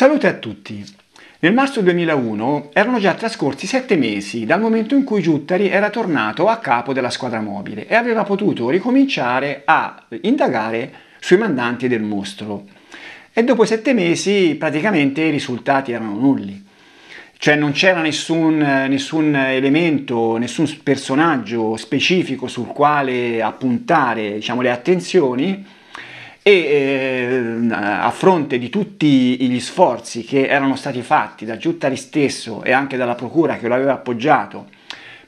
Salute a tutti! Nel marzo 2001 erano già trascorsi sette mesi dal momento in cui Giuttari era tornato a capo della squadra mobile e aveva potuto ricominciare a indagare sui mandanti del mostro. E dopo sette mesi praticamente i risultati erano nulli. Cioè non c'era nessun, nessun elemento, nessun personaggio specifico sul quale appuntare diciamo, le attenzioni e eh, a fronte di tutti gli sforzi che erano stati fatti da Giuttari stesso e anche dalla procura che lo aveva appoggiato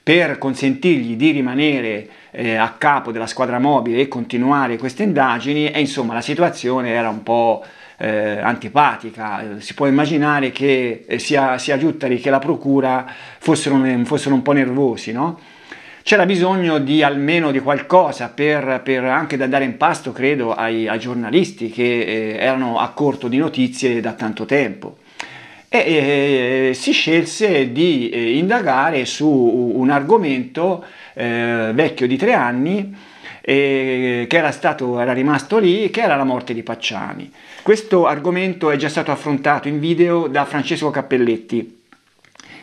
per consentirgli di rimanere eh, a capo della squadra mobile e continuare queste indagini e insomma la situazione era un po' eh, antipatica, si può immaginare che eh, sia, sia Giuttari che la procura fossero, fossero un po' nervosi, no? C'era bisogno di almeno di qualcosa per, per anche da dare in pasto, credo, ai, ai giornalisti che eh, erano a corto di notizie da tanto tempo. E eh, si scelse di eh, indagare su un argomento eh, vecchio di tre anni che era, stato, era rimasto lì, che era la morte di Pacciani. Questo argomento è già stato affrontato in video da Francesco Cappelletti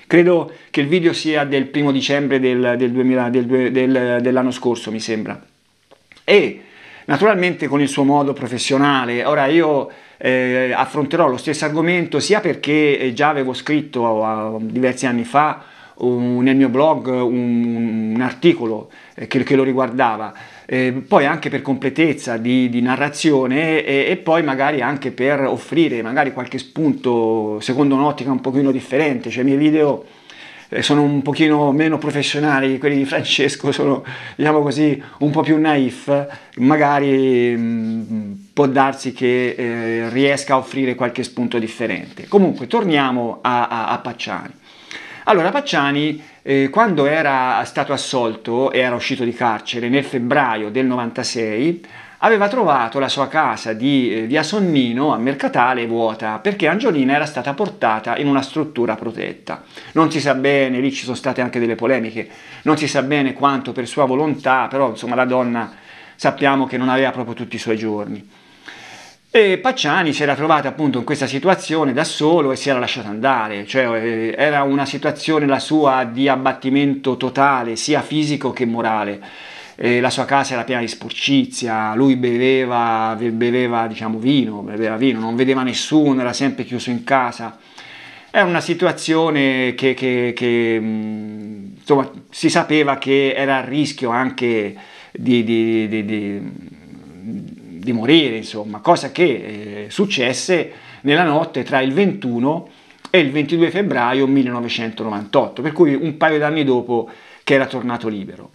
Credo che il video sia del primo dicembre del, del 2000, del, del, dell'anno scorso, mi sembra. E naturalmente con il suo modo professionale. Ora io eh, affronterò lo stesso argomento sia perché eh, già avevo scritto uh, diversi anni fa un, nel mio blog un, un articolo eh, che, che, lo riguardava, eh, poi anche per completezza di, di narrazione e, e, poi magari anche per offrire magari qualche spunto secondo un'ottica un pochino differente, cioè i miei video eh, sono un pochino meno professionali, quelli di Francesco sono diciamo così un po' più naif, magari mh, mm, può darsi che eh, riesca a offrire qualche spunto differente. Comunque torniamo a, a, a Pacciani. Allora Pacciani eh, quando era stato assolto e era uscito di carcere nel febbraio del 96 aveva trovato la sua casa di eh, via Sonnino a Mercatale vuota perché Angiolina era stata portata in una struttura protetta. Non si sa bene, lì ci sono state anche delle polemiche, non si sa bene quanto per sua volontà, però insomma la donna sappiamo che non aveva proprio tutti i suoi giorni. E Pacciani si era trovato appunto in questa situazione da solo e si era lasciato andare, cioè eh, era una situazione la sua di abbattimento totale, sia fisico che morale. E la sua casa era piena di sporcizia, lui beveva, beveva diciamo vino, beveva vino, non vedeva nessuno, era sempre chiuso in casa. Era una situazione che, che, che insomma, si sapeva che era a rischio anche di, di, di, di di morire, insomma, cosa che eh, successe nella notte tra il 21 e il 22 febbraio 1998, per cui un paio d'anni dopo che era tornato libero.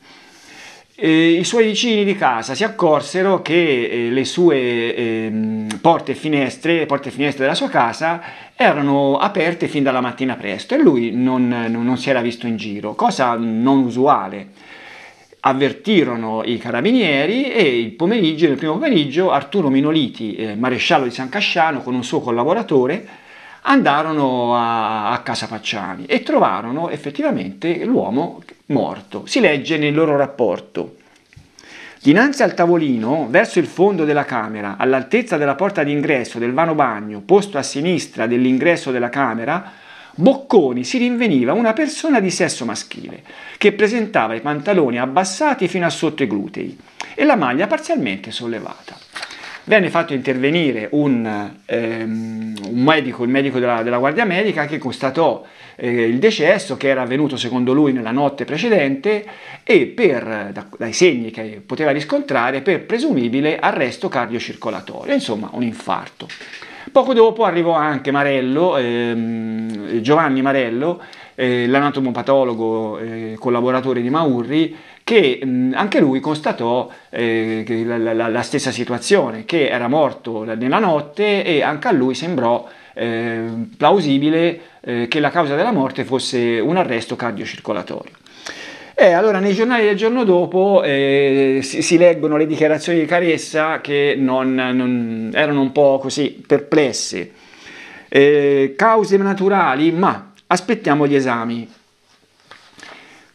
E I suoi vicini di casa si accorsero che eh, le sue eh, porte, e finestre, porte e finestre della sua casa erano aperte fin dalla mattina presto e lui non, non si era visto in giro, cosa non usuale avvertirono i carabinieri e il pomeriggio, nel primo pomeriggio Arturo Minoliti, eh, maresciallo di San Casciano, con un suo collaboratore, andarono a, a Casa Pacciani e trovarono effettivamente l'uomo morto. Si legge nel loro rapporto. Dinanzi al tavolino, verso il fondo della camera, all'altezza della porta d'ingresso del vano bagno, posto a sinistra dell'ingresso della camera, Bocconi si rinveniva una persona di sesso maschile, che presentava i pantaloni abbassati fino a sotto i glutei e la maglia parzialmente sollevata. Venne fatto intervenire un, ehm, un medico, il medico della, della, Guardia Medica, che constatò eh, il decesso che era avvenuto secondo lui nella notte precedente e per, da, dai segni che poteva riscontrare per presumibile arresto cardiocircolatorio, insomma un infarto. Poco dopo arrivò anche Marello, ehm, Giovanni Marello, eh, l'anatomopatologo eh, collaboratore di Maurri, che mh, anche lui constatò eh, la, la, la, stessa situazione, che era morto nella notte e anche a lui sembrò eh, plausibile eh, che la causa della morte fosse un arresto cardiocircolatorio. E allora nei giornali del giorno dopo eh, si, si, leggono le dichiarazioni di Caressa che non, non erano un po' così perplesse. Eh, cause naturali, ma aspettiamo gli esami.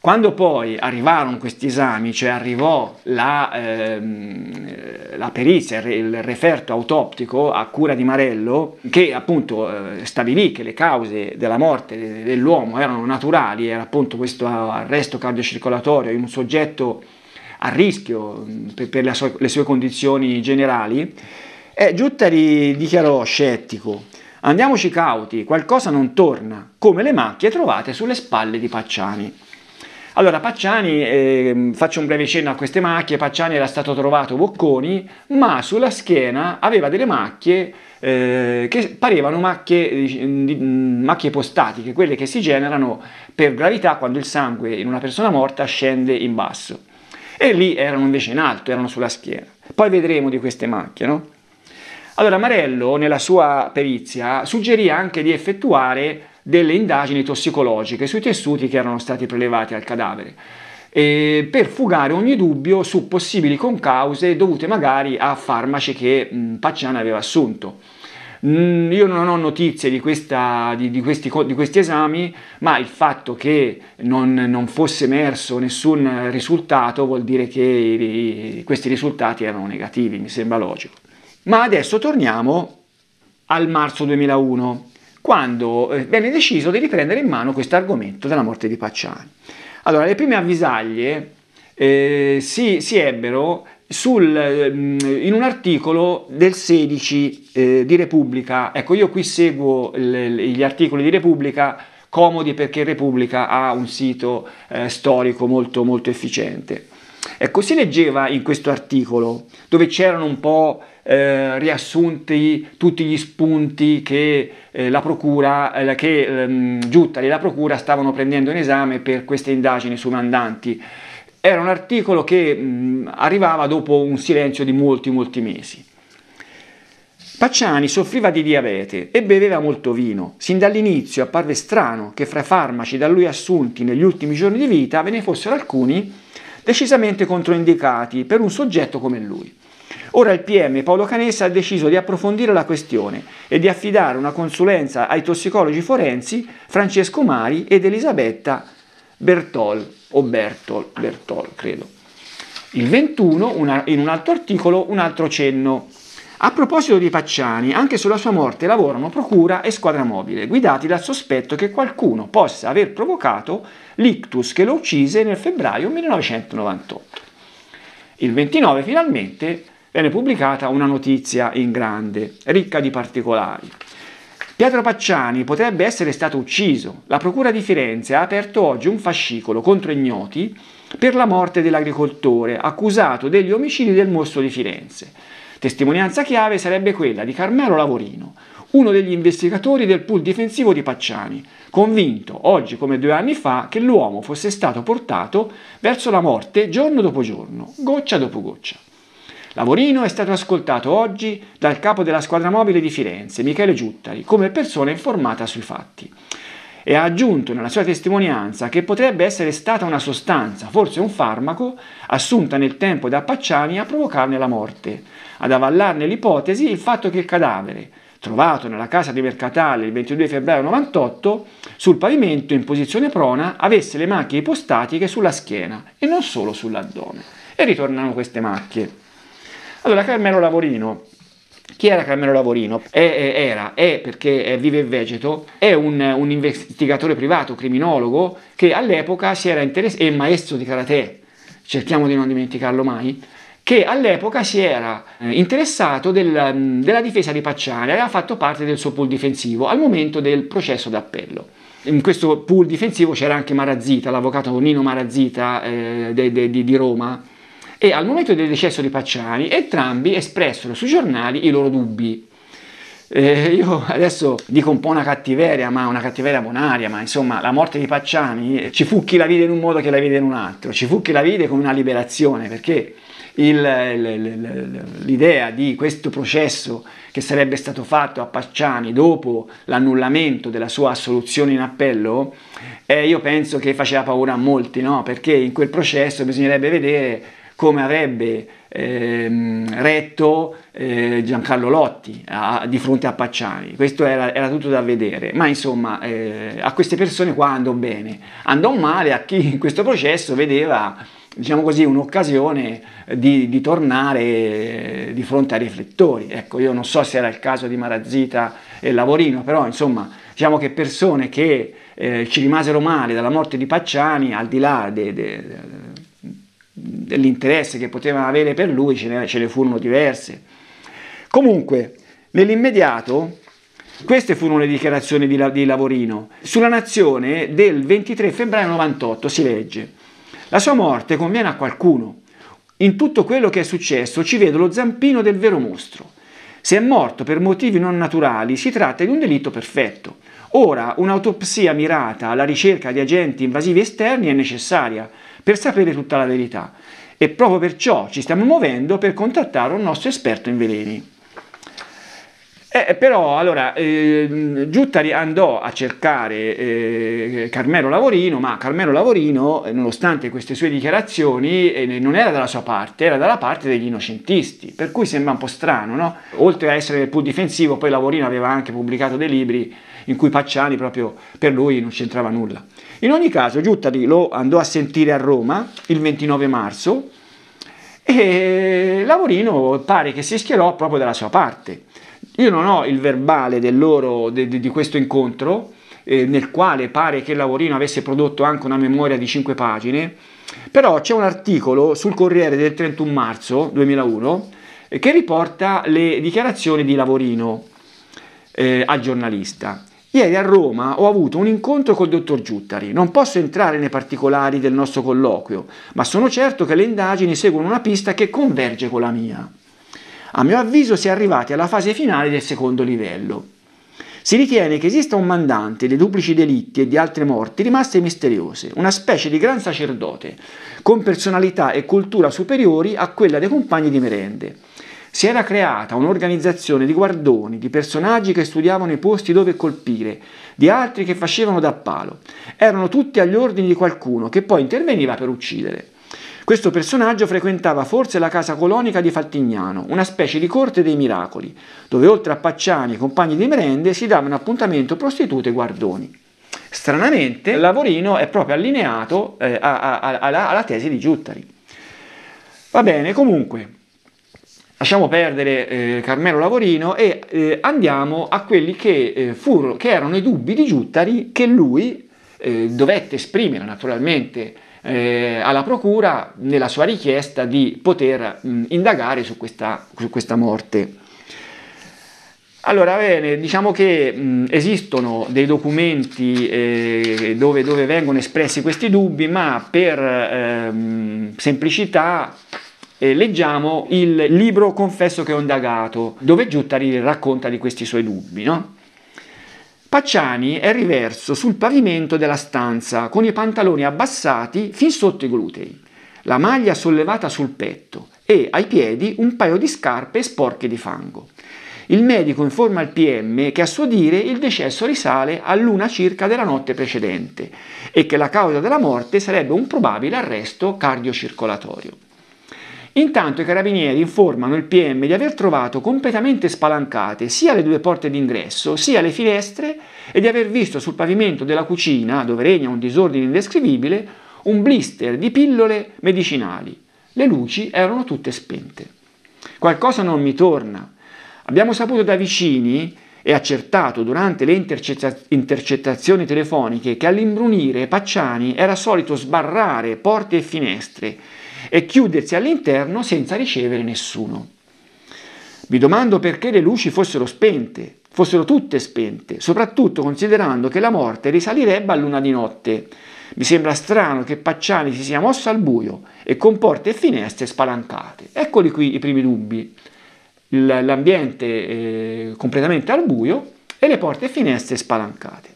Quando poi arrivarono questi esami, cioè arrivò la, ehm, la perizia, il referto autoptico a cura di Marello, che appunto eh, stabilì che le cause della morte dell'uomo erano naturali, era appunto questo arresto cardiocircolatorio in un soggetto a rischio per, per sua, le sue condizioni generali, eh, Giuttari dichiarò scettico. Andiamoci cauti, qualcosa non torna, come le macchie trovate sulle spalle di Pacciani. Allora, Pacciani, eh, faccio un breve cenno a queste macchie, Pacciani era stato trovato bocconi, ma sulla schiena aveva delle macchie eh, che parevano macchie, mm, macchie postatiche, quelle che si generano per gravità quando il sangue in una persona morta scende in basso. E lì erano invece in alto, erano sulla schiena. Poi vedremo di queste macchie, no? Allora Marello, nella sua perizia, suggerì anche di effettuare delle indagini tossicologiche sui tessuti che erano stati prelevati al cadavere per fugare ogni dubbio su possibili concause dovute magari a farmaci che mh, Pacciano aveva assunto. Mm, io non ho notizie di, questa, di, di, questi, di, questi, esami, ma il fatto che non, non, fosse emerso nessun risultato vuol dire che questi risultati erano negativi, mi sembra logico. Ma adesso torniamo al marzo 2001 quando eh, venne deciso di riprendere in mano questo argomento della morte di Pacciani. Allora, le prime avvisaglie eh, si, si, ebbero sul, mm, in un articolo del 16 eh, di Repubblica. Ecco, io qui seguo le, gli articoli di Repubblica comodi perché Repubblica ha un sito eh, storico molto, molto efficiente. Ecco, si leggeva in questo articolo, dove c'erano un po' eh, riassunti tutti gli spunti che eh, la procura, eh, che ehm, Giuttari e la procura stavano prendendo in esame per queste indagini sui mandanti. Era un articolo che mh, arrivava dopo un silenzio di molti, molti mesi. Pacciani soffriva di diabete e beveva molto vino. Sin dall'inizio apparve strano che fra i farmaci da lui assunti negli ultimi giorni di vita ve ne fossero alcuni decisamente controindicati per un soggetto come lui. Ora il PM Paolo Canessa ha deciso di approfondire la questione e di affidare una consulenza ai tossicologi forensi Francesco Mari ed Elisabetta Bertol, o Bertol, Bertol credo. Il 21, una, in un altro articolo, un altro cenno. A proposito di Pacciani, anche sulla sua morte lavorano Procura e Squadra Mobile, guidati dal sospetto che qualcuno possa aver provocato l'ictus che lo uccise nel febbraio 1998. Il 29 finalmente viene pubblicata una notizia in grande, ricca di particolari. Pietro Pacciani potrebbe essere stato ucciso. La Procura di Firenze ha aperto oggi un fascicolo contro ignoti per la morte dell'agricoltore accusato degli omicidi del mostro di Firenze. Testimonianza chiave sarebbe quella di Carmelo Lavorino, uno degli investigatori del pool difensivo di Pacciani, convinto, oggi come due anni fa, che l'uomo fosse stato portato verso la morte giorno dopo giorno, goccia dopo goccia. Lavorino è stato ascoltato oggi dal capo della squadra mobile di Firenze, Michele Giuttari, come persona informata sui fatti e ha aggiunto nella sua testimonianza che potrebbe essere stata una sostanza, forse un farmaco, assunta nel tempo da Pacciani a provocarne la morte, ad avallarne l'ipotesi il fatto che il cadavere, trovato nella casa di Mercatale il 22 febbraio 98, sul pavimento in posizione prona, avesse le macchie ipostatiche sulla schiena e non solo sull'addome. E ritornano queste macchie. Allora, Carmelo Lavorino, chi era Carmelo Lavorino? È, è, era, è perché vive e vegeto, è un, un, investigatore privato, criminologo, che all'epoca si era interessato, è maestro di karate, cerchiamo di non dimenticarlo mai, che all'epoca si era eh, interessato del, della difesa di Pacciani, aveva fatto parte del suo pool difensivo al momento del processo d'appello. In questo pool difensivo c'era anche Marazzita, l'avvocato Nino Marazzita eh, de, de, di Roma, e al momento del decesso di Pacciani entrambi espressero sui giornali i loro dubbi. Eh, io adesso dico un po' una cattiveria, ma una cattiveria bonaria, ma insomma la morte di Pacciani ci fu chi la vide in un modo che la vide in un altro, ci fu chi la vide come una liberazione, perché l'idea di questo processo che sarebbe stato fatto a Pacciani dopo l'annullamento della sua assoluzione in appello, eh, io penso che faceva paura a molti, no? perché in quel processo bisognerebbe vedere come avrebbe ehm, retto eh, Giancarlo Lotti a, di fronte a Pacciani. Questo era, era tutto da vedere, ma insomma eh, a queste persone qua andò bene, andò male a chi in questo processo vedeva diciamo così, un'occasione di, di, tornare di fronte ai riflettori. Ecco, io non so se era il caso di Marazzita e Lavorino, però insomma, diciamo che persone che eh, ci rimasero male dalla morte di Pacciani, al di là de, de, de, dell'interesse che potevano avere per lui, ce ne, ce ne furono diverse. Comunque, nell'immediato, queste furono le dichiarazioni di, di Lavorino. Sulla Nazione del 23 febbraio 98 si legge la sua morte conviene a qualcuno. In tutto quello che è successo ci vedo lo zampino del vero mostro. Se è morto per motivi non naturali si tratta di un delitto perfetto. Ora un'autopsia mirata alla ricerca di agenti invasivi esterni è necessaria per sapere tutta la verità e proprio perciò ci stiamo muovendo per contattare un nostro esperto in veleni. Eh, però allora eh, Giuttari andò a cercare eh, Carmelo Lavorino, ma Carmelo Lavorino, eh, nonostante queste sue dichiarazioni, eh, non era dalla sua parte, era dalla parte degli innocentisti, per cui sembra un po' strano, no? Oltre a essere pool difensivo, poi Lavorino aveva anche pubblicato dei libri in cui Pacciani proprio per lui non c'entrava nulla. In ogni caso Giuttari lo andò a sentire a Roma il 29 marzo e Lavorino pare che si schierò proprio dalla sua parte. Io non ho il verbale loro, de, de, di questo incontro, eh, nel quale pare che Lavorino avesse prodotto anche una memoria di 5 pagine, però c'è un articolo sul Corriere del 31 marzo 2001 eh, che riporta le dichiarazioni di Lavorino eh, al giornalista. Ieri a Roma ho avuto un incontro col dottor Giuttari. Non posso entrare nei particolari del nostro colloquio, ma sono certo che le indagini seguono una pista che converge con la mia. A mio avviso si è arrivati alla fase finale del secondo livello. Si ritiene che esista un mandante dei duplici delitti e di altre morti rimaste misteriose, una specie di gran sacerdote, con personalità e cultura superiori a quella dei compagni di merende. Si era creata un'organizzazione di guardoni, di personaggi che studiavano i posti dove colpire, di altri che facevano da palo. Erano tutti agli ordini di qualcuno che poi interveniva per uccidere. Questo personaggio frequentava forse la casa colonica di Fattignano, una specie di corte dei miracoli, dove oltre a Pacciani e compagni di merende si davano appuntamento prostitute e guardoni. Stranamente, Lavorino è proprio allineato eh, a, a, alla, alla tesi di Giuttari. Va bene, comunque, lasciamo perdere eh, Carmelo Lavorino e eh, andiamo a quelli che, eh, furono, che erano i dubbi di Giuttari che lui eh, dovette esprimere naturalmente eh, alla Procura nella sua richiesta di poter mh, indagare su questa, su questa morte. Allora, bene, diciamo che mh, esistono dei documenti eh, dove, dove, vengono espressi questi dubbi, ma per ehm, semplicità eh, leggiamo il libro Confesso che ho indagato, dove Giuttari racconta di questi suoi dubbi. No? Pacciani è riverso sul pavimento della stanza con i pantaloni abbassati fin sotto i glutei, la maglia sollevata sul petto e ai piedi un paio di scarpe sporche di fango. Il medico informa il PM che a suo dire il decesso risale all'una circa della notte precedente e che la causa della morte sarebbe un probabile arresto cardiocircolatorio. Intanto i carabinieri informano il PM di aver trovato completamente spalancate sia le due porte d'ingresso sia le finestre e di aver visto sul pavimento della cucina, dove regna un disordine indescrivibile, un blister di pillole medicinali. Le luci erano tutte spente. Qualcosa non mi torna. Abbiamo saputo da vicini e accertato durante le intercettazioni telefoniche che all'imbrunire Pacciani era solito sbarrare porte e finestre e chiudersi all'interno senza ricevere nessuno. Vi domando perché le luci fossero spente, fossero tutte spente, soprattutto considerando che la morte risalirebbe a luna di notte. Mi sembra strano che Pacciani si sia mosso al buio e con porte e finestre spalancate. Eccoli qui i primi dubbi. L'ambiente eh, completamente al buio e le porte e finestre spalancate.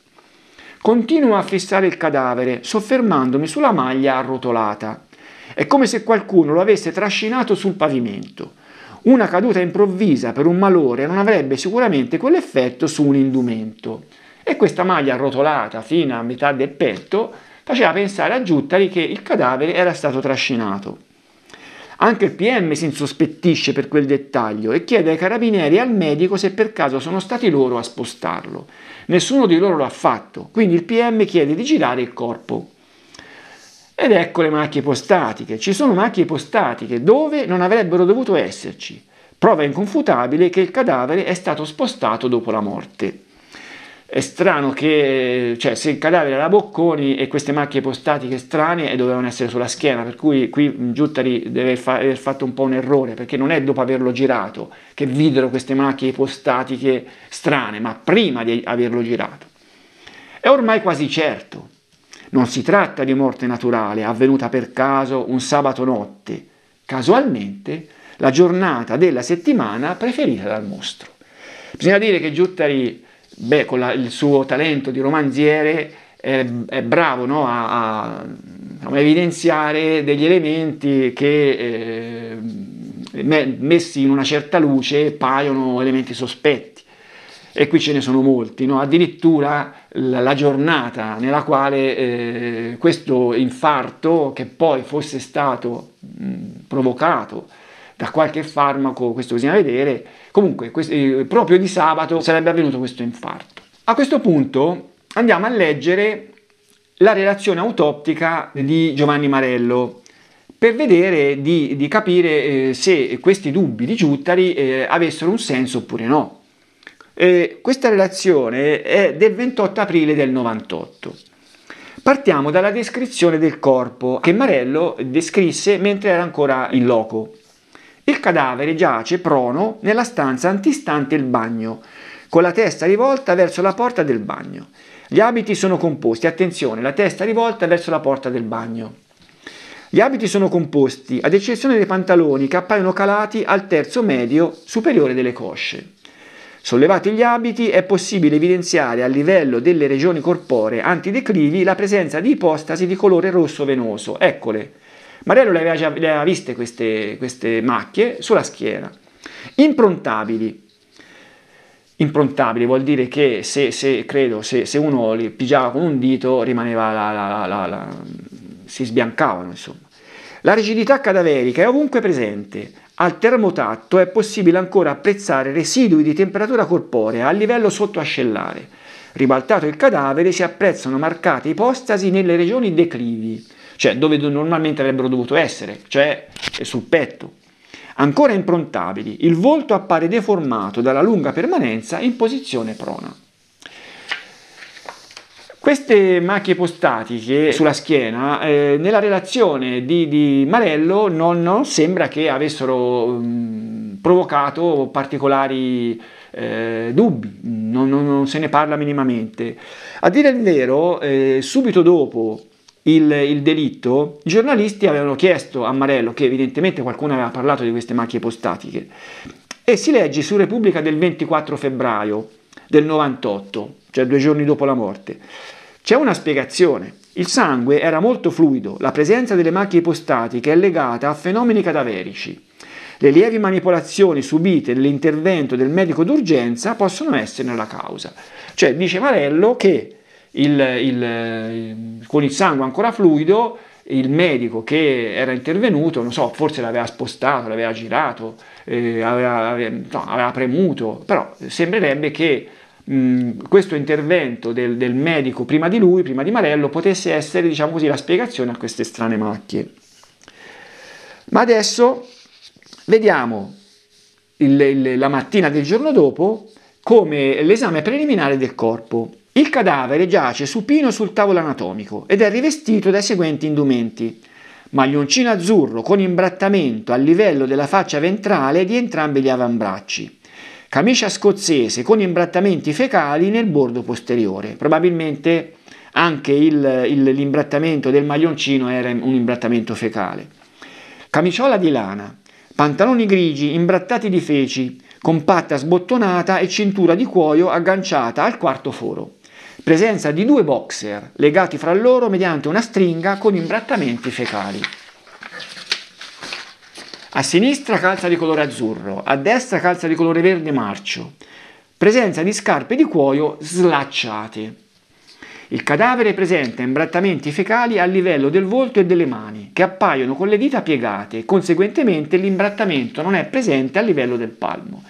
Continuo a fissare il cadavere, soffermandomi sulla maglia arrotolata. È come se qualcuno lo avesse trascinato sul pavimento. Una caduta improvvisa per un malore non avrebbe sicuramente quell'effetto su un indumento. E questa maglia arrotolata fino a metà del petto faceva pensare a Giuttari che il cadavere era stato trascinato. Anche il PM si insospettisce per quel dettaglio e chiede ai carabinieri e al medico se per caso sono stati loro a spostarlo. Nessuno di loro lo ha fatto, quindi il PM chiede di girare il corpo. Ed ecco le macchie postatiche. Ci sono macchie postatiche dove non avrebbero dovuto esserci. Prova inconfutabile che il cadavere è stato spostato dopo la morte. È strano che, cioè, se il cadavere era Bocconi e queste macchie postatiche strane dovevano essere sulla schiena, per cui qui Giuttari deve fa- aver fatto un po' un errore, perché non è dopo averlo girato che videro queste macchie postatiche strane, ma prima di averlo girato. È ormai quasi certo non si tratta di morte naturale avvenuta per caso un sabato notte, casualmente la giornata della settimana preferita dal mostro. Bisogna dire che Giuttari, beh, con la, il suo talento di romanziere, è, è bravo no? a, a, a, evidenziare degli elementi che eh, messi in una certa luce paiono elementi sospetti e qui ce ne sono molti, no? addirittura la, giornata nella quale eh, questo infarto, che poi fosse stato mh, provocato da qualche farmaco, questo bisogna vedere, comunque eh, proprio di sabato sarebbe avvenuto questo infarto. A questo punto andiamo a leggere la relazione autoptica di Giovanni Marello per vedere di, di capire eh, se questi dubbi di Giuttari eh, avessero un senso oppure no. Eh, questa relazione è del 28 aprile del 98. Partiamo dalla descrizione del corpo che Marello descrisse mentre era ancora in loco. Il cadavere giace prono nella stanza antistante il bagno, con la testa rivolta verso la porta del bagno. Gli abiti sono composti, attenzione, la testa rivolta verso la porta del bagno. Gli abiti sono composti, ad eccezione dei pantaloni che appaiono calati al terzo medio superiore delle cosce. Sollevati gli abiti è possibile evidenziare a livello delle regioni corporee antideclivi la presenza di ipostasi di colore rosso venoso. Eccole. Marello le aveva già le aveva viste queste, queste macchie sulla schiena. Improntabili. Improntabili vuol dire che se, se credo, se, se, uno li pigiava con un dito rimaneva la, la, la, si sbiancavano insomma. La rigidità cadaverica è ovunque presente, al termotatto è possibile ancora apprezzare residui di temperatura corporea a livello sottoascellare. Ribaltato il cadavere si apprezzano marcate ipostasi nelle regioni declivi, cioè dove normalmente avrebbero dovuto essere, cioè sul petto. Ancora improntabili, il volto appare deformato dalla lunga permanenza in posizione prona. Queste macchie postatiche sulla schiena, eh, nella relazione di, di Marello non, non, sembra che avessero mh, mm, provocato particolari eh, dubbi, non, non, non, se ne parla minimamente. A dire il vero, eh, subito dopo il, il, delitto, i giornalisti avevano chiesto a Marello, che evidentemente qualcuno aveva parlato di queste macchie postatiche, e si legge su Repubblica del 24 febbraio del 98, cioè due giorni dopo la morte. C'è una spiegazione. Il sangue era molto fluido, la presenza delle macchie ipostatiche è legata a fenomeni cadaverici. Le lievi manipolazioni subite nell'intervento del medico d'urgenza possono essere la causa. Cioè dice Marello che il, il, con il sangue ancora fluido il medico che era intervenuto, non so, forse l'aveva spostato, l'aveva girato, eh, aveva, aveva, no, aveva premuto, però sembrerebbe che questo intervento del, del, medico prima di lui, prima di Marello, potesse essere, diciamo così, la spiegazione a queste strane macchie. Ma adesso vediamo il, il, la mattina del giorno dopo come l'esame preliminare del corpo. Il cadavere giace supino sul tavolo anatomico ed è rivestito dai seguenti indumenti. Maglioncino azzurro con imbrattamento a livello della faccia ventrale di entrambi gli avambracci Camicia scozzese con imbrattamenti fecali nel bordo posteriore. Probabilmente anche il, il, l'imbrattamento del maglioncino era un imbrattamento fecale. Camiciola di lana, pantaloni grigi imbrattati di feci, compatta sbottonata e cintura di cuoio agganciata al quarto foro. Presenza di due boxer legati fra loro mediante una stringa con imbrattamenti fecali. A sinistra calza di colore azzurro, a destra calza di colore verde marcio. Presenza di scarpe di cuoio slacciate. Il cadavere presenta imbrattamenti fecali a livello del volto e delle mani, che appaiono con le dita piegate conseguentemente l'imbrattamento non è presente a livello del palmo.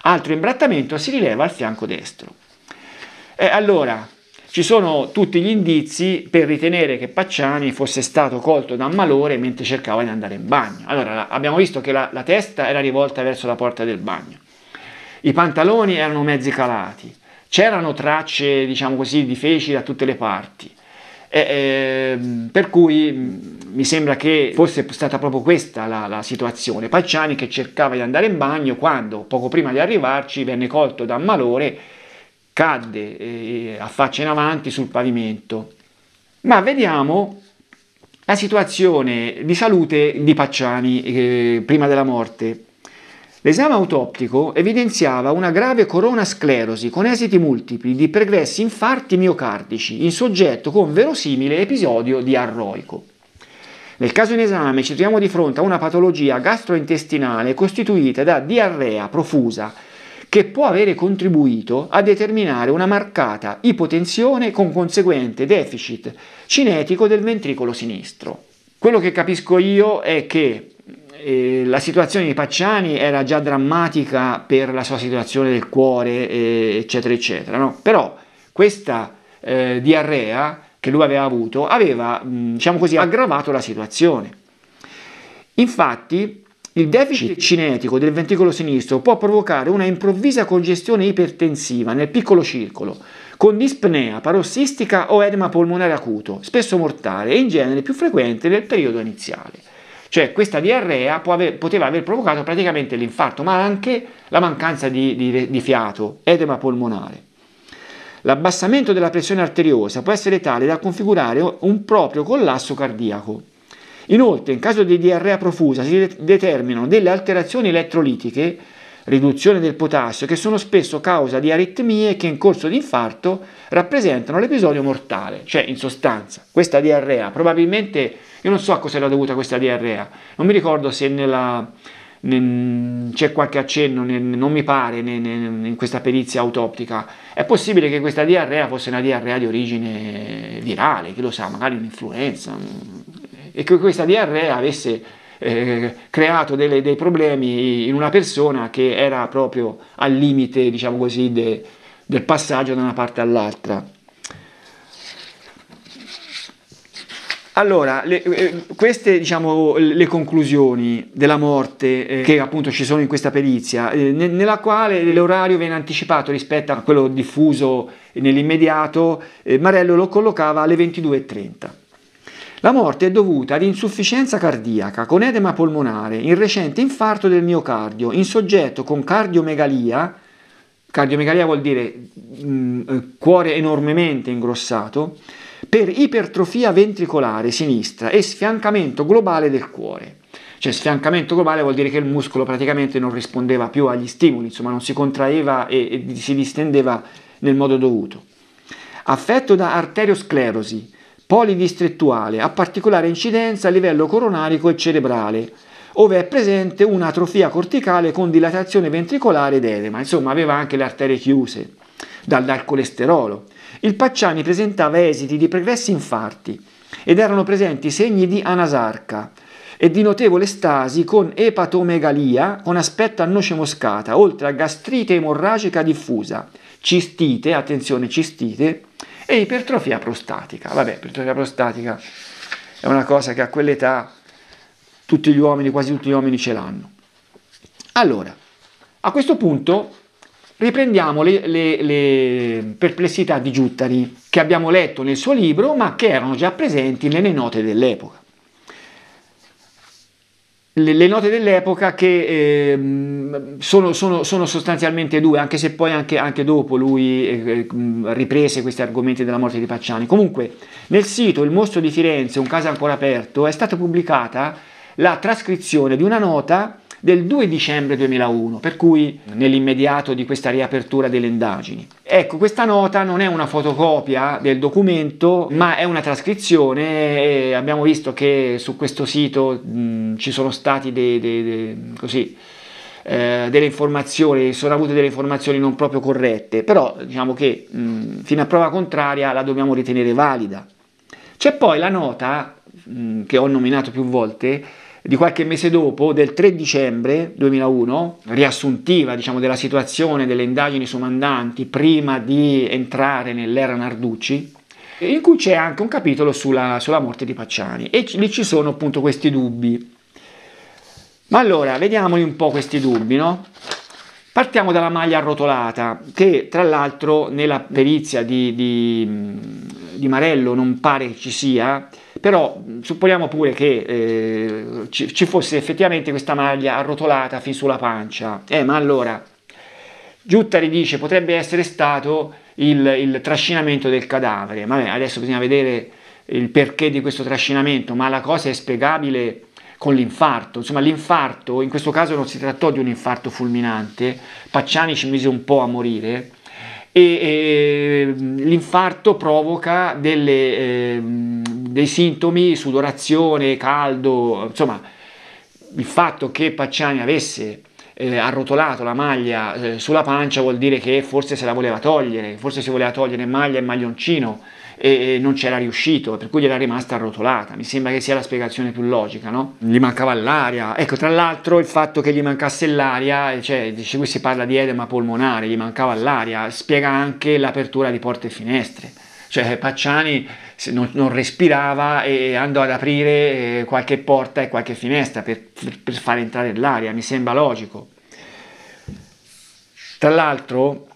Altro imbrattamento si rileva al fianco destro. E allora, ci sono tutti gli indizi per ritenere che Pacciani fosse stato colto da malore mentre cercava di andare in bagno. Allora, abbiamo visto che la, la testa era rivolta verso la porta del bagno, i pantaloni erano mezzi calati, c'erano tracce, diciamo così, di feci da tutte le parti. E, eh, per cui mm, mi sembra che fosse stata proprio questa la, la, situazione. Pacciani che cercava di andare in bagno quando, poco prima di arrivarci, venne colto da malore cadde eh, a faccia in avanti sul pavimento. Ma vediamo la situazione di salute di Pacciani eh, prima della morte. L'esame autoptico evidenziava una grave corona sclerosi con esiti multipli di pregressi infarti miocardici in soggetto con verosimile episodio di arroico. Nel caso in esame ci troviamo di fronte a una patologia gastrointestinale costituita da diarrea profusa che può avere contribuito a determinare una marcata ipotensione con conseguente deficit cinetico del ventricolo sinistro. Quello che capisco io è che eh, la situazione di Pacciani era già drammatica per la sua situazione del cuore, eh, eccetera, eccetera, no? però questa eh, diarrea che lui aveva avuto aveva, diciamo così, aggravato la situazione. Infatti, il deficit cinetico del ventricolo sinistro può provocare una improvvisa congestione ipertensiva nel piccolo circolo, con dispnea parossistica o edema polmonare acuto, spesso mortale e in genere più frequente nel periodo iniziale. Cioè questa diarrea aver, poteva aver provocato praticamente l'infarto, ma anche la mancanza di, di, di fiato, edema polmonare. L'abbassamento della pressione arteriosa può essere tale da configurare un proprio collasso cardiaco. Inoltre, in caso di diarrea profusa si determinano delle alterazioni elettrolitiche, riduzione del potassio, che sono spesso causa di aritmie che in corso di infarto rappresentano l'episodio mortale. Cioè, in sostanza, questa diarrea, probabilmente, io non so a cosa era dovuta questa diarrea, non mi ricordo se nella, c'è qualche accenno, non mi pare, in questa perizia autoptica. È possibile che questa diarrea fosse una diarrea di origine virale, chi lo sa, magari un'influenza, e che questa diarrea avesse eh, creato delle, dei problemi in una persona che era proprio al limite, diciamo così, de, del passaggio da una parte all'altra. Allora, le, eh, queste diciamo le conclusioni della morte eh, che appunto ci sono in questa perizia, eh, nella quale l'orario viene anticipato rispetto a quello diffuso nell'immediato, eh, Marello lo collocava alle 22.30. La morte è dovuta ad insufficienza cardiaca con edema polmonare in recente infarto del miocardio in soggetto con cardiomegalia, cardiomegalia vuol dire mh, mm, eh, cuore enormemente ingrossato, per ipertrofia ventricolare sinistra e sfiancamento globale del cuore. Cioè sfiancamento globale vuol dire che il muscolo praticamente non rispondeva più agli stimoli, insomma non si contraeva e, e si distendeva nel modo dovuto. Affetto da arteriosclerosi, polidistrettuale a particolare incidenza a livello coronarico e cerebrale, ove è presente un'atrofia corticale con dilatazione ventricolare ed edema, insomma aveva anche le arterie chiuse dal, dal colesterolo. Il Pacciani presentava esiti di pregressi infarti ed erano presenti segni di anasarca e di notevole stasi con epatomegalia con aspetto a noce moscata, oltre a gastrite emorragica diffusa, cistite, attenzione cistite, e ipertrofia prostatica. Vabbè, ipertrofia prostatica è una cosa che a quell'età tutti gli uomini, quasi tutti gli uomini ce l'hanno. Allora, a questo punto riprendiamo le, le, le, perplessità di Giuttari che abbiamo letto nel suo libro, ma che erano già presenti nelle note dell'epoca le, le note dell'epoca che eh, sono, sono, sono, sostanzialmente due, anche se poi anche, anche dopo lui eh, riprese questi argomenti della morte di Pacciani. Comunque, nel sito Il mostro di Firenze, un caso ancora aperto, è stata pubblicata la trascrizione di una nota del 2 dicembre 2001, per cui nell'immediato di questa riapertura delle indagini. Ecco, questa nota non è una fotocopia del documento, ma è una trascrizione e abbiamo visto che su questo sito mh, ci sono stati dei, dei, dei, così, eh, delle informazioni, sono avute delle informazioni non proprio corrette, però diciamo che mh, fino a prova contraria la dobbiamo ritenere valida. C'è poi la nota mh, che ho nominato più volte di qualche mese dopo, del 3 dicembre 2001, riassuntiva diciamo, della situazione delle indagini su mandanti prima di entrare nell'era Narducci, in cui c'è anche un capitolo sulla, sulla morte di Pacciani e lì ci sono appunto questi dubbi. Ma allora, vediamoli un po' questi dubbi, no? Partiamo dalla maglia arrotolata, che tra l'altro nella perizia di, di, di Marello non pare che ci sia, però supponiamo pure che eh, ci, ci, fosse effettivamente questa maglia arrotolata fin sulla pancia. Eh, ma allora, Giuttari dice potrebbe essere stato il, il trascinamento del cadavere. Vabbè, adesso bisogna vedere il perché di questo trascinamento, ma la cosa è spiegabile con l'infarto. Insomma, l'infarto, in questo caso non si trattò di un infarto fulminante, Pacciani ci mise un po' a morire, e, e l'infarto provoca delle, eh, dei sintomi, sudorazione, caldo, insomma, il fatto che Pacciani avesse eh, arrotolato la maglia eh, sulla pancia vuol dire che forse se la voleva togliere, forse si voleva togliere maglia e maglioncino e, e non c'era riuscito, per cui gli era rimasta arrotolata. Mi sembra che sia la spiegazione più logica, no? Gli mancava l'aria. Ecco, tra l'altro il fatto che gli mancasse l'aria, cioè qui si parla di edema polmonare, gli mancava l'aria, spiega anche l'apertura di porte e finestre. Cioè Pacciani non, non respirava e andò ad aprire eh, qualche porta e qualche finestra per, per far entrare l'aria, mi sembra logico. Tra l'altro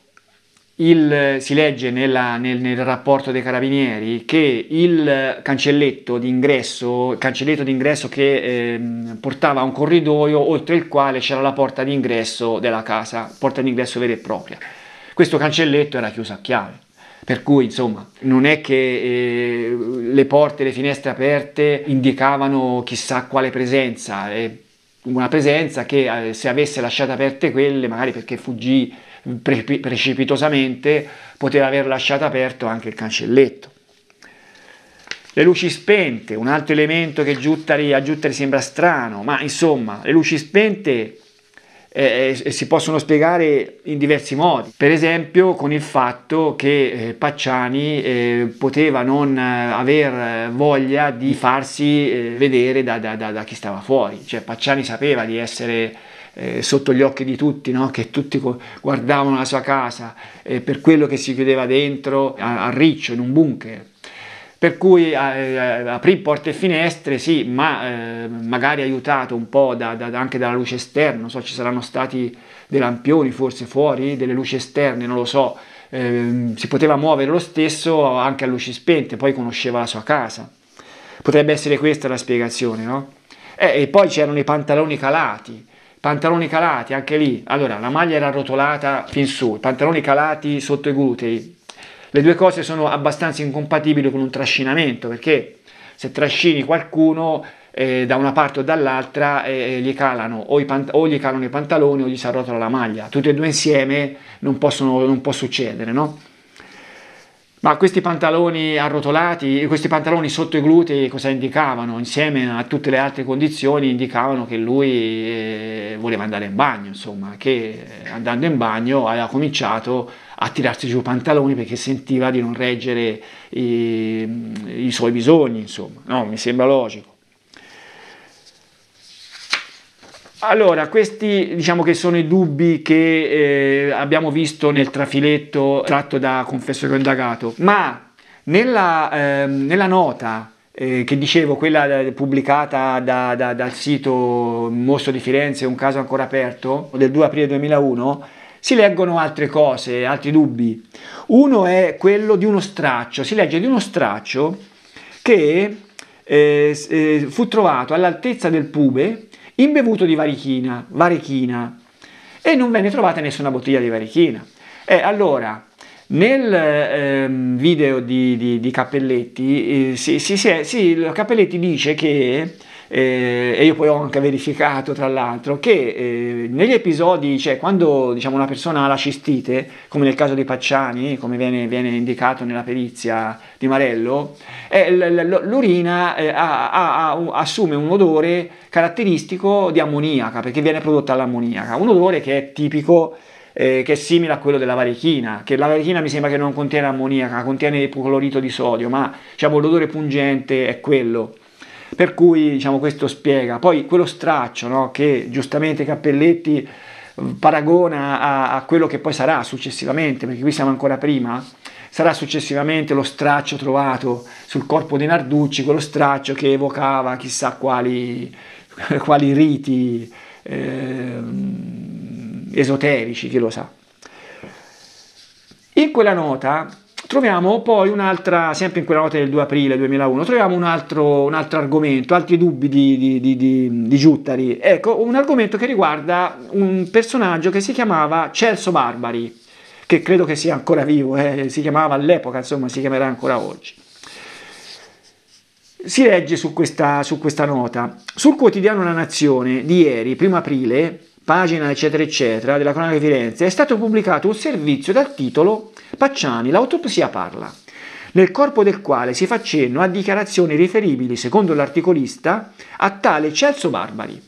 si legge nella, nel, nel, rapporto dei carabinieri che il cancelletto d'ingresso, cancelletto d'ingresso che eh, portava a un corridoio oltre il quale c'era la porta d'ingresso della casa, porta d'ingresso vera e propria. Questo cancelletto era chiuso a chiave. Per cui, insomma, non è che eh, le porte e le finestre aperte indicavano chissà quale presenza, è una presenza che eh, se avesse lasciato aperte quelle, magari perché fuggì pre- precipitosamente, poteva aver lasciato aperto anche il cancelletto. Le luci spente, un altro elemento che Giuttari, a Giuttari sembra strano, ma insomma, le luci spente eh, eh, si possono spiegare in diversi modi, per esempio con il fatto che eh, Pacciani eh, poteva non eh, aver voglia di farsi eh, vedere da, da, da, da, chi stava fuori, cioè Pacciani sapeva di essere sotto gli occhi di tutti, no? che tutti guardavano la sua casa per quello che si chiudeva dentro a, a riccio in un bunker per cui eh, eh, aprì porte e finestre, sì, ma eh, magari aiutato un po' da, da, anche dalla luce esterna, non so, ci saranno stati dei lampioni forse fuori, delle luci esterne, non lo so, eh, si poteva muovere lo stesso anche a luci spente, poi conosceva la sua casa. Potrebbe essere questa la spiegazione, no? Eh, e poi c'erano i pantaloni calati, pantaloni calati anche lì, allora la maglia era arrotolata fin su, pantaloni calati sotto i glutei, le due cose sono abbastanza incompatibili con un trascinamento perché se trascini qualcuno eh, da una parte o dall'altra eh, gli calano o, pant- o, gli calano i pantaloni o gli si arrotola la maglia, tutti e due insieme non, possono, non può succedere, no? Ma questi pantaloni arrotolati, questi pantaloni sotto i glutei cosa indicavano? Insieme a tutte le altre condizioni indicavano che lui eh, voleva andare in bagno, insomma, che eh, andando in bagno aveva cominciato a tirarsi giù i pantaloni perché sentiva di non reggere i, i suoi bisogni, insomma, no, mi sembra logico. Allora, questi diciamo che sono i dubbi che eh, abbiamo visto nel trafiletto tratto da Confesso che ho indagato, ma nella, eh, nella nota eh, che dicevo, quella eh, pubblicata da, da, dal sito Mostro di Firenze, un caso ancora aperto, del 2 aprile 2001, si leggono altre cose, altri dubbi. Uno è quello di uno straccio, si legge di uno straccio che eh, eh fu trovato all'altezza del pube imbevuto di varichina, varichina e non venne trovata nessuna bottiglia di varichina. E allora, nel ehm, video di, di, di Cappelletti, eh, sì, sì, sì, Cappelletti dice che eh, e io poi ho anche verificato tra l'altro che eh, negli episodi, cioè quando diciamo, una persona ha la cistite, come nel caso di Pacciani, come viene, viene indicato nella perizia di Marello, eh, l'urina eh, ha, ha, ha, assume un odore caratteristico di ammoniaca, perché viene prodotta l'ammoniaca, un odore che è tipico eh, che è simile a quello della varichina, che la varichina mi sembra che non contiene ammoniaca, contiene ipoclorito di sodio, ma diciamo, l'odore pungente è quello. Per cui diciamo, questo spiega. Poi quello straccio no, che giustamente Cappelletti paragona a, a, quello che poi sarà successivamente, perché qui siamo ancora prima, sarà successivamente lo straccio trovato sul corpo di Narducci, quello straccio che evocava chissà quali, quali riti eh, esoterici, chi lo sa. In quella nota Troviamo poi un'altra, sempre in quella nota del 2 aprile 2001, troviamo un altro, un altro argomento, altri dubbi di, di, di, di, Giuttari. Ecco, un argomento che riguarda un personaggio che si chiamava Celso Barbari, che credo che sia ancora vivo, eh, si chiamava all'epoca, insomma si chiamerà ancora oggi. Si legge su questa, su questa nota, sul quotidiano La Nazione di ieri, 1 aprile, pagina eccetera eccetera della cronaca di Firenze, è stato pubblicato un servizio dal titolo Pacciani, l'autopsia parla, nel corpo del quale si fa cenno a dichiarazioni riferibili, secondo l'articolista, a tale Celso Barbari.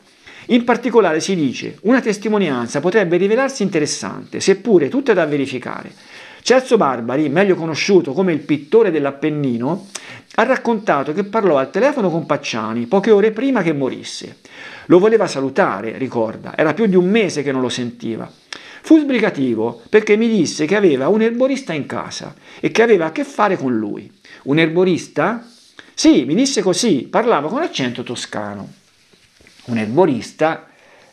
In particolare si dice una testimonianza potrebbe rivelarsi interessante, seppure tutta da verificare. Celso Barbari, meglio conosciuto come il pittore dell'Appennino, ha raccontato che parlò al telefono con Pacciani poche ore prima che morisse. Lo voleva salutare, ricorda, era più di un mese che non lo sentiva. Fu sbrigativo perché mi disse che aveva un erborista in casa e che aveva a che fare con lui. Un erborista? Sì, mi disse così, parlava con accento toscano. Un erborista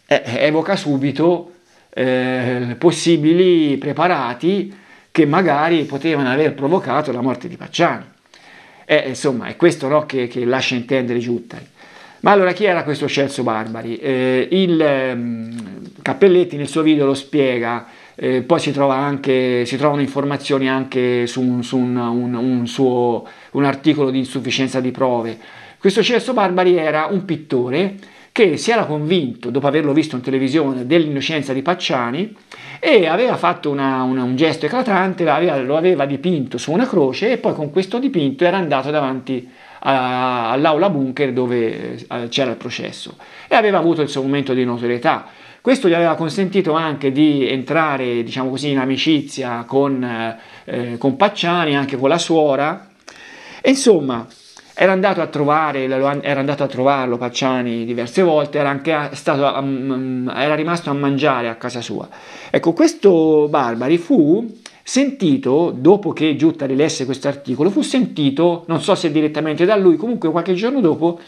eh, evoca subito eh, possibili preparati che magari potevano aver provocato la morte di Pacciani. Eh, insomma, è questo no, che, che lascia intendere Giuttari. Ma allora chi era questo Celso Barbari? Eh, il eh, Cappelletti nel suo video lo spiega, eh, poi si, trova anche, si, trovano informazioni anche su, un, su un, un, suo, un articolo di insufficienza di prove. Questo Celso Barbari era un pittore che si era convinto, dopo averlo visto in televisione, dell'innocenza di Pacciani e aveva fatto una, una, un gesto eclatante, lo aveva dipinto su una croce e poi con questo dipinto era andato davanti all'aula bunker dove eh, c'era il processo e aveva avuto il suo momento di notorietà. Questo gli aveva consentito anche di entrare, diciamo così, in amicizia con, eh, con Pacciani, anche con la suora. E insomma, era andato a, trovare, era andato a trovarlo Pacciani diverse volte, era, anche stato, era rimasto a mangiare a casa sua. Ecco, questo Barbari fu sentito, dopo che Giutta rilesse questo articolo, fu sentito, non so se direttamente da lui, comunque qualche giorno dopo,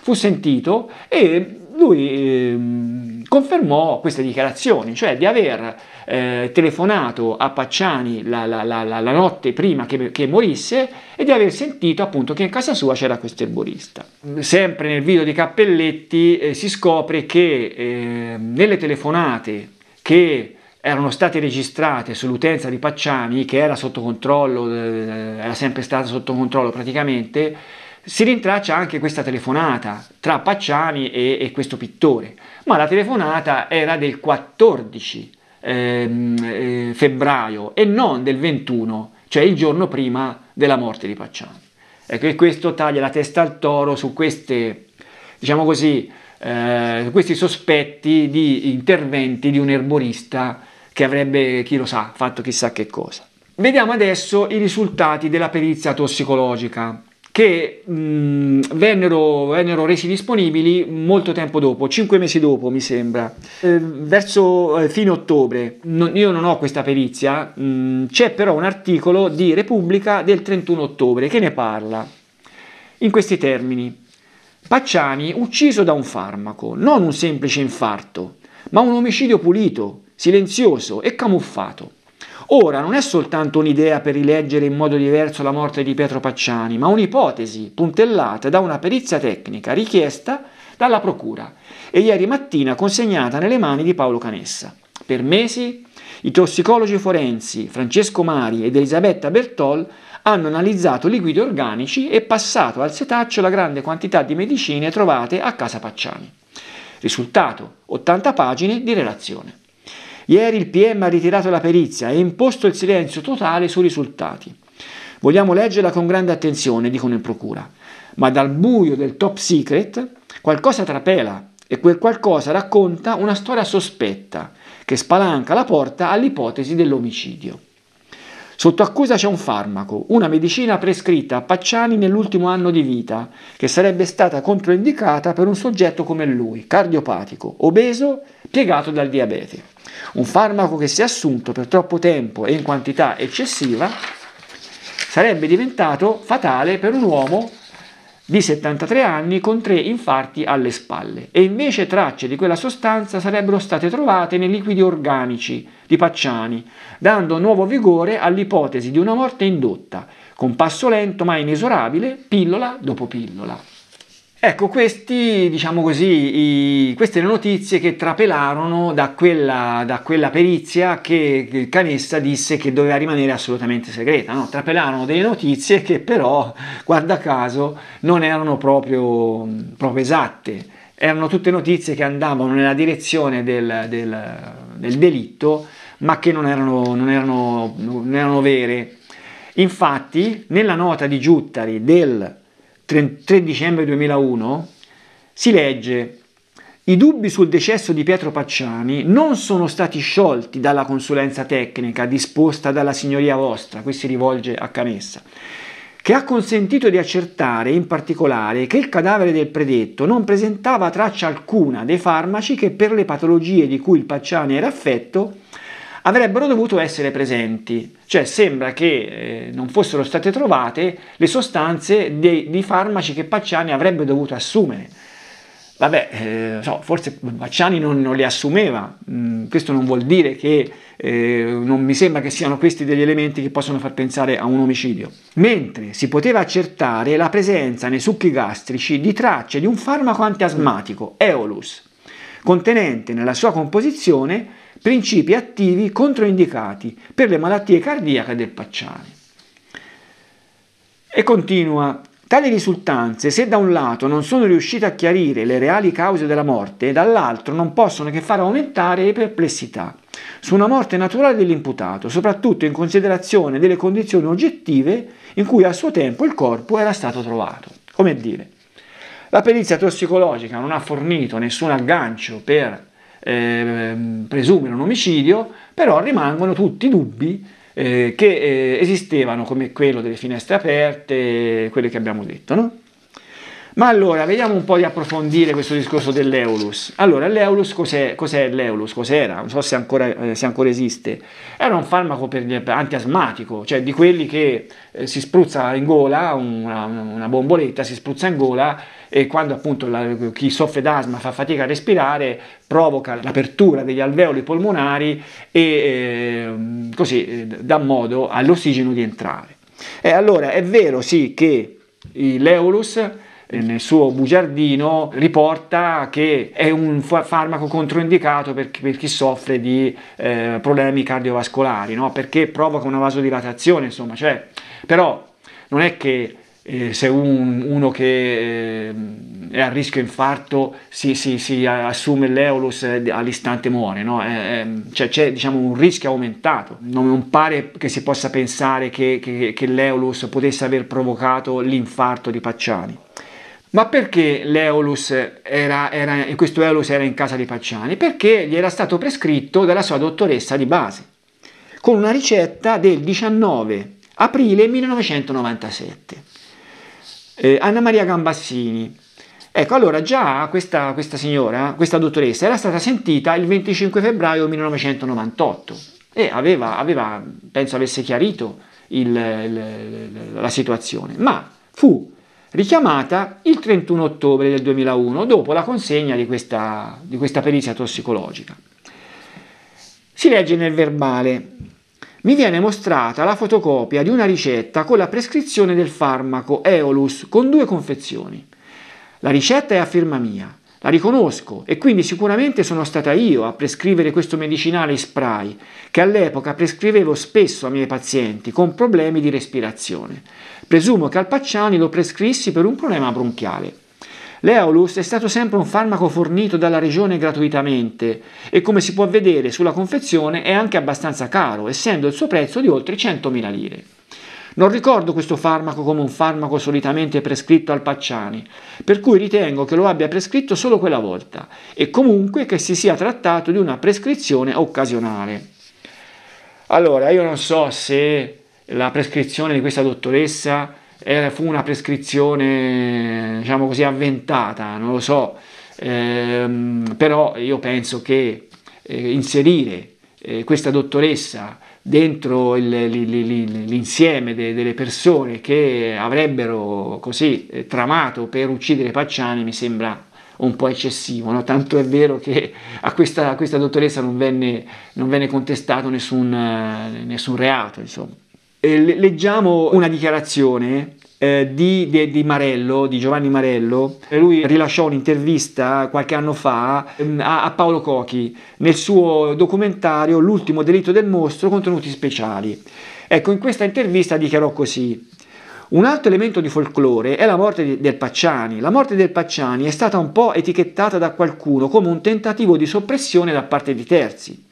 fu sentito e lui eh, confermò queste dichiarazioni, cioè di aver eh, telefonato a Pacciani la, la, la, la notte prima che, che, morisse e di aver sentito appunto che in casa sua c'era questo erborista. Sempre nel video di Cappelletti eh, si scopre che eh, nelle telefonate che erano state registrate sull'utenza di Pacciani, che era sotto controllo, eh, era sempre stata sotto controllo praticamente, si rintraccia anche questa telefonata tra Pacciani e, e questo pittore, ma la telefonata era del 14 ehm, eh, febbraio e non del 21, cioè il giorno prima della morte di Pacciani. Ecco, e questo taglia la testa al toro su queste, diciamo così, eh, questi sospetti di interventi di un erborista che avrebbe, chi lo sa, fatto chissà che cosa. Vediamo adesso i risultati della perizia tossicologica che mh, vennero, vennero, resi disponibili molto tempo dopo, cinque mesi dopo mi sembra, eh, verso eh, fine ottobre. Non, io non ho questa perizia, mh, c'è però un articolo di Repubblica del 31 ottobre che ne parla in questi termini. Pacciani ucciso da un farmaco, non un semplice infarto, ma un omicidio pulito, silenzioso e camuffato. Ora non è soltanto un'idea per rileggere in modo diverso la morte di Pietro Pacciani, ma un'ipotesi puntellata da una perizia tecnica richiesta dalla Procura e ieri mattina consegnata nelle mani di Paolo Canessa. Per mesi i tossicologi forensi Francesco Mari ed Elisabetta Bertol hanno analizzato liquidi organici e passato al setaccio la grande quantità di medicine trovate a casa Pacciani. Risultato, 80 pagine di relazione. Ieri il PM ha ritirato la perizia e imposto il silenzio totale sui risultati. Vogliamo leggerla con grande attenzione, dicono in procura, ma dal buio del top secret qualcosa trapela e quel qualcosa racconta una storia sospetta che spalanca la porta all'ipotesi dell'omicidio. Sotto accusa c'è un farmaco, una medicina prescritta a Pacciani nell'ultimo anno di vita, che sarebbe stata controindicata per un soggetto come lui, cardiopatico, obeso, piegato dal diabete. Un farmaco che se assunto per troppo tempo e in quantità eccessiva sarebbe diventato fatale per un uomo di 73 anni con tre infarti alle spalle e invece tracce di quella sostanza sarebbero state trovate nei liquidi organici di Pacciani, dando nuovo vigore all'ipotesi di una morte indotta, con passo lento ma inesorabile, pillola dopo pillola. Ecco, questi, diciamo così, i, queste le notizie che trapelarono da quella, da quella perizia che Canessa disse che doveva rimanere assolutamente segreta. No? Trapelarono delle notizie che però, guarda caso, non erano proprio, proprio esatte. Erano tutte notizie che andavano nella direzione del, del, del delitto, ma che non erano, non erano, non erano vere. Infatti, nella nota di Giuttari del 3 dicembre 2001, si legge i dubbi sul decesso di Pietro Pacciani non sono stati sciolti dalla consulenza tecnica disposta dalla signoria vostra, qui si rivolge a Canessa, che ha consentito di accertare in particolare che il cadavere del predetto non presentava traccia alcuna dei farmaci che per le patologie di cui il Pacciani era affetto avrebbero dovuto essere presenti, cioè sembra che eh, non fossero state trovate le sostanze dei, farmaci che Pacciani avrebbe dovuto assumere. Vabbè, eh, so, forse Pacciani non, non li assumeva, mm, questo non vuol dire che eh, non mi sembra che siano questi degli elementi che possono far pensare a un omicidio. Mentre si poteva accertare la presenza nei succhi gastrici di tracce di un farmaco antiasmatico, Eolus, contenente nella sua composizione principi attivi controindicati per le malattie cardiache del Pacciani. E continua, Tali risultanze, se da un lato non sono riuscite a chiarire le reali cause della morte, dall'altro non possono che far aumentare le perplessità su una morte naturale dell'imputato, soprattutto in considerazione delle condizioni oggettive in cui a suo tempo il corpo era stato trovato. Come dire, la perizia tossicologica non ha fornito nessun aggancio per eh, presumere un omicidio, però rimangono tutti dubbi eh, che eh, esistevano come quello delle finestre aperte, quelle che abbiamo detto. No? Ma allora, vediamo un po' di approfondire questo discorso dell'Eulus. Allora, l'Eulus cos'è, cos'è l'Eulus? Cos'era? Non so se ancora, eh, se ancora esiste. Era un farmaco per, antiasmatico, cioè di quelli che eh, si spruzza in gola, una, una, bomboletta si spruzza in gola e quando appunto la, chi soffre d'asma fa fatica a respirare provoca l'apertura degli alveoli polmonari e eh, così eh, dà modo all'ossigeno di entrare. E allora è vero sì che l'Eulus nel suo bugiardino riporta che è un farmaco controindicato per, per chi soffre di eh, problemi cardiovascolari, no? perché provoca una vasodilatazione, insomma, cioè, però non è che eh, se un, uno che eh, è a rischio infarto si, si, si assume l'Eolus all'istante muore, no? eh, cioè, c'è diciamo, un rischio aumentato, non, non, pare che si possa pensare che, che, che l'Eolus potesse aver provocato l'infarto di Pacciani. Ma perché l'Eolus era, era, questo Eolus era in casa di Pacciani? Perché gli era stato prescritto dalla sua dottoressa di base, con una ricetta del 19 aprile 1997. Eh, Anna Maria Gambassini. Ecco, allora già questa, questa signora, questa dottoressa, era stata sentita il 25 febbraio 1998 e aveva, aveva penso avesse chiarito il, il, la situazione, ma fu richiamata il 31 ottobre del 2001 dopo la consegna di questa, di questa perizia tossicologica. Si legge nel verbale mi viene mostrata la fotocopia di una ricetta con la prescrizione del farmaco Eolus con due confezioni. La ricetta è a firma mia, la riconosco e quindi sicuramente sono stata io a prescrivere questo medicinale spray che all'epoca prescrivevo spesso ai miei pazienti con problemi di respirazione. Presumo che al Pacciani lo prescrissi per un problema bronchiale. L'Eolus è stato sempre un farmaco fornito dalla regione gratuitamente e come si può vedere sulla confezione è anche abbastanza caro, essendo il suo prezzo di oltre 100.000 lire. Non ricordo questo farmaco come un farmaco solitamente prescritto al Pacciani, per cui ritengo che lo abbia prescritto solo quella volta e comunque che si sia trattato di una prescrizione occasionale. Allora, io non so se la prescrizione di questa dottoressa fu una prescrizione, diciamo così, avventata, non lo so, ehm, però io penso che eh, inserire eh, questa dottoressa dentro il, l'insieme de, delle persone che avrebbero così eh, tramato per uccidere Pacciani mi sembra un po' eccessivo, no? tanto è vero che a questa, a questa dottoressa non venne, non venne contestato nessun, eh, nessun reato. Insomma. E leggiamo una dichiarazione eh, di, di, di, Marello, di Giovanni Marello, lui rilasciò un'intervista qualche anno fa ehm, a, a, Paolo Cochi nel suo documentario L'ultimo delitto del mostro, contenuti speciali. Ecco, in questa intervista dichiarò così. Un altro elemento di folklore è la morte del Pacciani. La morte del Pacciani è stata un po' etichettata da qualcuno come un tentativo di soppressione da parte di terzi.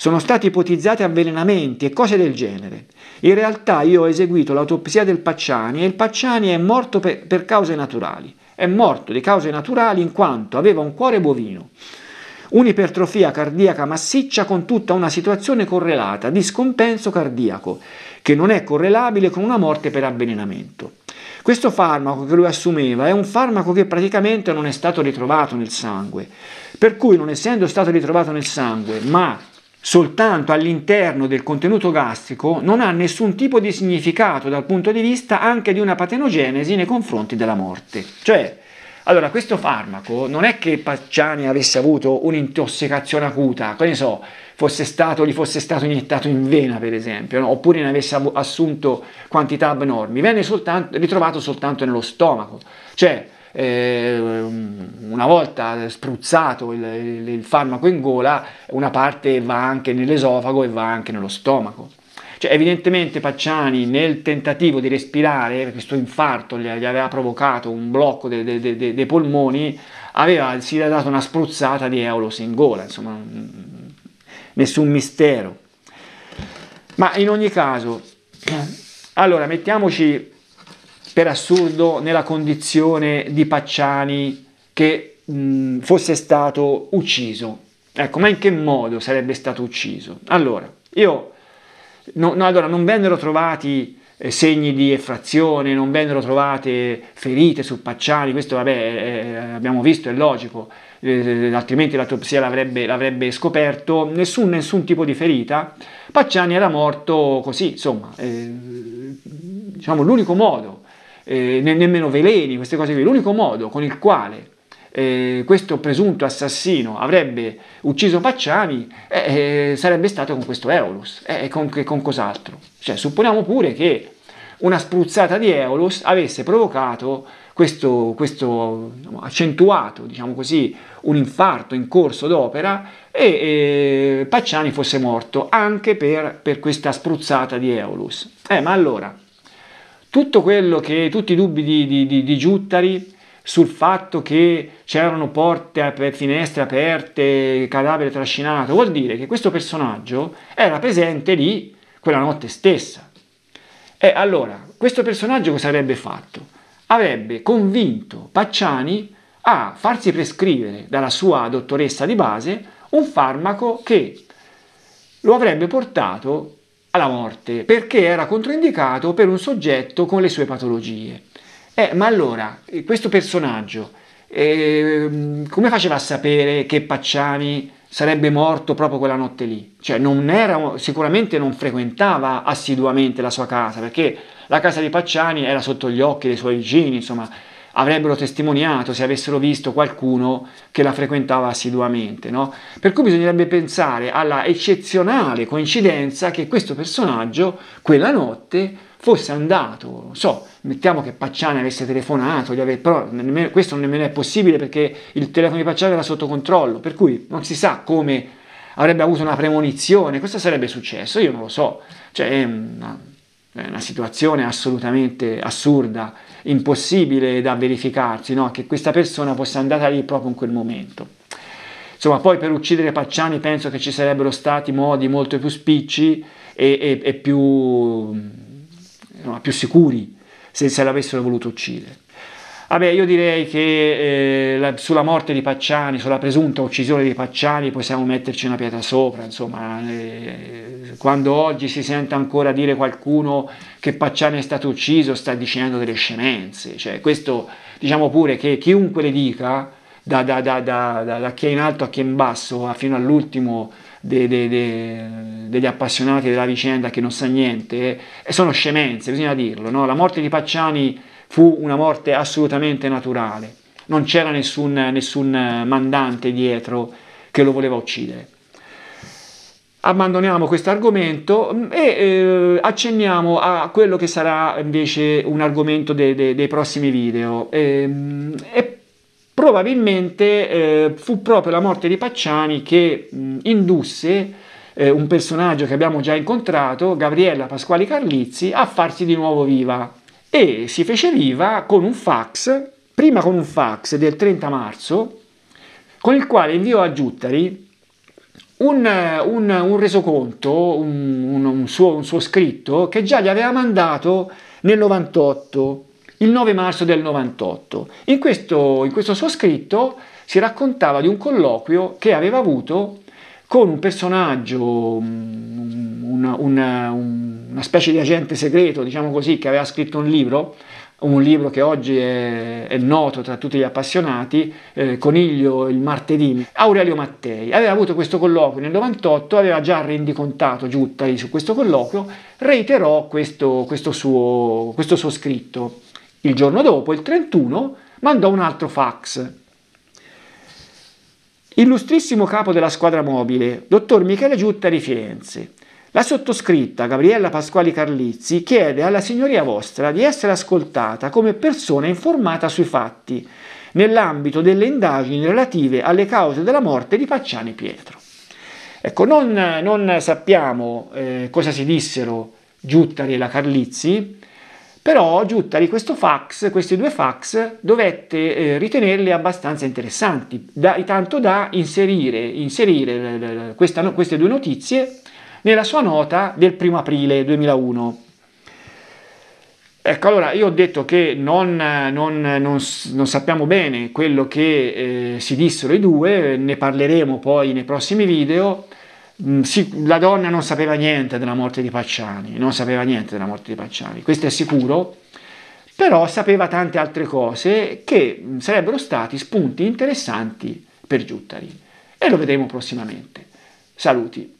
Sono stati ipotizzati avvelenamenti e cose del genere. In realtà io ho eseguito l'autopsia del Pacciani e il Pacciani è morto per, per cause naturali. È morto di cause naturali in quanto aveva un cuore bovino un'ipertrofia cardiaca massiccia con tutta una situazione correlata di scompenso cardiaco, che non è correlabile con una morte per avvelenamento. Questo farmaco che lui assumeva è un farmaco che praticamente non è stato ritrovato nel sangue, per cui non essendo stato ritrovato nel sangue, ma soltanto all'interno del contenuto gastrico non ha nessun tipo di significato dal punto di vista anche di una patenogenesi nei confronti della morte. Cioè, allora, questo farmaco non è che Pacciani avesse avuto un'intossicazione acuta, che ne so, fosse stato, gli fosse stato iniettato in vena, per esempio, no? oppure ne avesse assunto quantità abnormi, venne soltanto, ritrovato soltanto nello stomaco. Cioè, eh, una volta spruzzato il, il, il, farmaco in gola, una parte va anche nell'esofago e va anche nello stomaco. Cioè, evidentemente Pacciani nel tentativo di respirare, questo infarto gli, aveva provocato un blocco dei, dei, dei, dei polmoni, aveva, si era dato una spruzzata di Eulos in gola, insomma, nessun mistero. Ma in ogni caso, allora mettiamoci per assurdo nella condizione di Pacciani che mh, fosse stato ucciso. Ecco, ma in che modo sarebbe stato ucciso? Allora, io, no, no, allora non vennero trovati eh, segni di effrazione, non vennero trovate ferite su Pacciani, questo vabbè, eh, abbiamo visto, è logico, eh, altrimenti l'autopsia l'avrebbe, l'avrebbe scoperto, nessun, nessun, tipo di ferita. Pacciani era morto così, insomma, eh, diciamo l'unico modo eh, nemmeno veleni, queste cose qui. L'unico modo con il quale eh, questo presunto assassino avrebbe ucciso Pacciani eh, eh sarebbe stato con questo Eolus e eh, con, con cos'altro. Cioè, supponiamo pure che una spruzzata di Eolus avesse provocato questo, questo diciamo, accentuato, diciamo così, un infarto in corso d'opera e, e Pacciani fosse morto anche per, per questa spruzzata di Eolus. Eh, ma allora, tutto quello che, tutti i dubbi di, di, di, di Giuttari sul fatto che c'erano porte, finestre aperte, cadavere trascinato, vuol dire che questo personaggio era presente lì quella notte stessa. E allora, questo personaggio cosa avrebbe fatto? Avrebbe convinto Pacciani a farsi prescrivere dalla sua dottoressa di base un farmaco che lo avrebbe portato alla morte perché era controindicato per un soggetto con le sue patologie. Eh, ma allora, questo personaggio, eh, come faceva a sapere che Pacciani sarebbe morto proprio quella notte lì? Cioè, non era, sicuramente non frequentava assiduamente la sua casa, perché la casa di Pacciani era sotto gli occhi dei suoi vicini, insomma, avrebbero testimoniato se avessero visto qualcuno che la frequentava assiduamente. No? Per cui bisognerebbe pensare alla eccezionale coincidenza che questo personaggio quella notte fosse andato, non so, mettiamo che Pacciani avesse telefonato, ave, però nemmeno, questo nemmeno è possibile perché il telefono di Pacciani era sotto controllo, per cui non si sa come avrebbe avuto una premonizione, cosa sarebbe successo, io non lo so, cioè è una, è una situazione assolutamente assurda, impossibile da verificarsi, no? che questa persona fosse andata lì proprio in quel momento. Insomma, poi per uccidere Pacciani penso che ci sarebbero stati modi molto più spicci e, e, e più, no, più, sicuri se, se l'avessero voluto uccidere. Vabbè, io direi che eh, la, sulla morte di Pacciani, sulla presunta uccisione di Pacciani, possiamo metterci una pietra sopra. Insomma, eh, quando oggi si sente ancora dire qualcuno che Pacciani è stato ucciso, sta dicendo delle scemenze. Cioè, questo diciamo pure che chiunque le dica da, da, da, da, chi è in alto a chi è in basso, fino all'ultimo de, de, de, degli appassionati della vicenda che non sa niente, e sono scemenze, bisogna dirlo. No? La morte di Pacciani fu una morte assolutamente naturale, non c'era nessun, nessun mandante dietro che lo voleva uccidere abbandoniamo questo argomento e eh, accenniamo a quello che sarà invece un argomento dei, dei, dei prossimi video. E, ehm, e probabilmente eh, fu proprio la morte di Pacciani che mh, indusse eh, un personaggio che abbiamo già incontrato, Gabriella Pasquali Carlizzi, a farsi di nuovo viva. E si fece viva con un fax, prima con un fax del 30 marzo, con il quale inviò a Giuttari un, un, un resoconto, un, un, suo, un suo scritto che già gli aveva mandato nel 98 il 9 marzo del 98. In questo, in questo suo scritto si raccontava di un colloquio che aveva avuto con un personaggio, una, una, una, specie di agente segreto, diciamo così, che aveva scritto un libro, un libro che oggi è, è noto tra tutti gli appassionati, eh, Coniglio il martedì, Aurelio Mattei. Aveva avuto questo colloquio nel 98, aveva già rendicontato Giuttari su questo colloquio, reiterò questo, questo, suo, questo suo scritto. Il giorno dopo, il 31, mandò un altro fax. Illustrissimo capo della squadra mobile, dottor Michele Giutta di Firenze. La sottoscritta Gabriella Pasquali Carlizzi chiede alla signoria vostra di essere ascoltata come persona informata sui fatti nell'ambito delle indagini relative alle cause della morte di Pacciani Pietro. Ecco, non, non sappiamo eh, cosa si dissero Giuttari e la Carlizzi, però Giuttari fax, questi due fax dovette eh, ritenerli abbastanza interessanti, da, tanto da inserire, inserire questa, queste due notizie nella sua nota del 1 aprile 2001. Ecco, allora io ho detto che non, non, non, non sappiamo bene quello che eh, si dissero i due, ne parleremo poi nei prossimi video. Mm, la donna non sapeva niente della morte di Pacciani, non sapeva niente della morte di Pacciani, questo è sicuro, però sapeva tante altre cose che mm, sarebbero stati spunti interessanti per Giuttari e lo vedremo prossimamente. Saluti.